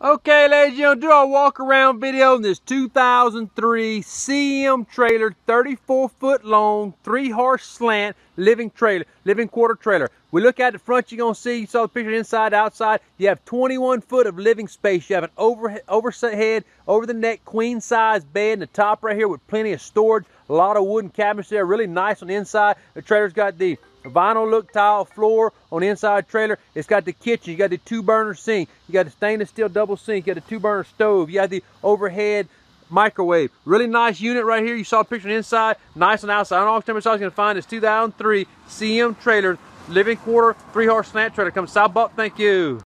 Okay, ladies and gentlemen, do a walk around video in this 2003 CM trailer, 34 foot long, three horse slant, living trailer, living quarter trailer. We look at the front, you're gonna see, you saw the picture inside, outside. You have 21 foot of living space. You have an over, overhead, over the neck, queen size bed in the top right here with plenty of storage. A lot of wooden cabinets there, really nice on the inside. The trailer's got the vinyl look tile floor on the inside trailer. It's got the kitchen. You got the two burner sink. You got the stainless steel double sink. You got the two burner stove. You got the overhead microwave. Really nice unit right here. You saw the picture on the inside. Nice on the outside. I don't know if you're going to find this 2003 CM trailer, living quarter, three horse slant trailer. Come South Buck. Thank you.